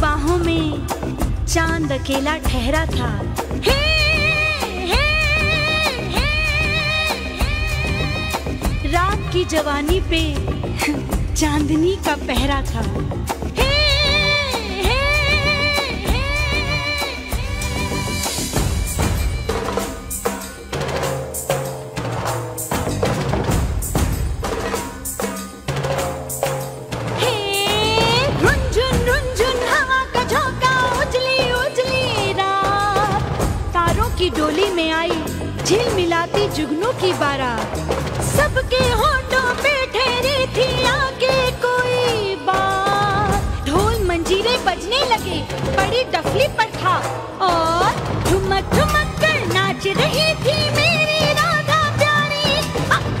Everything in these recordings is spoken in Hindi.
बाहों में चाँद अकेला ठहरा था। हे, हे, हे, रात की जवानी पे चांदनी का पहरा था। डोली में आई, झिल मिलाती जुगनू की बारात सबके होठों पे ठहरी थी आगे कोई बात। ढोल मंजीरे बजने लगे, बड़ी डफली पर था। और ठुमक ठुमक कर नाच रही थी मेरी राधा प्यारी।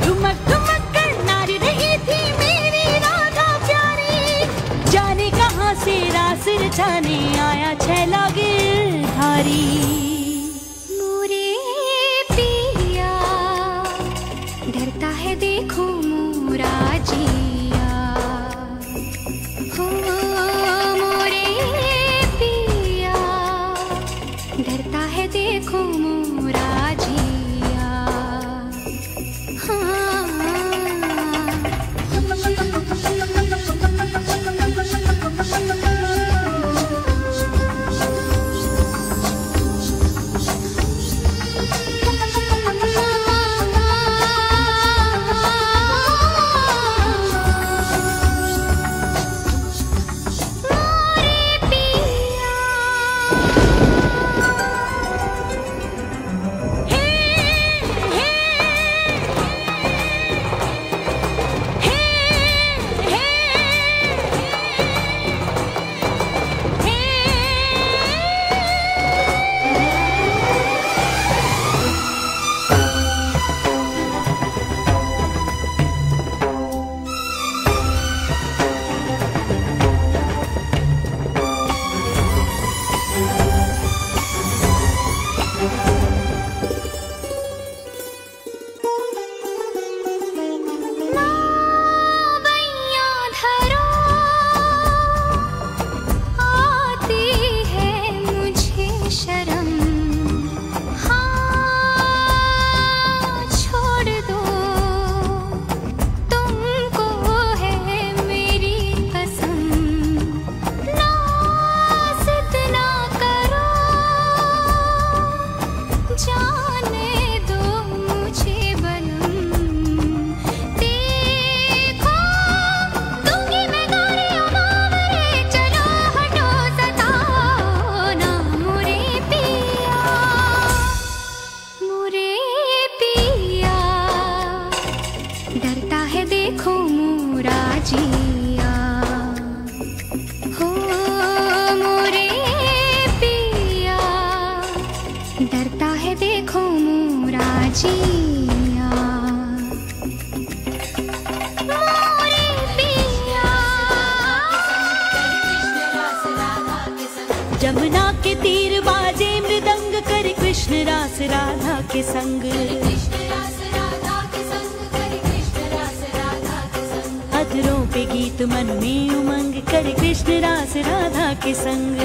ठुमक ठुमक कर नाच रही थी मेरी राधा प्यारी। जाने कहाँ से रास रचाने आया छैला गिरधारी मोरा तन में उमंग कर कृष्ण रास राधा के संग।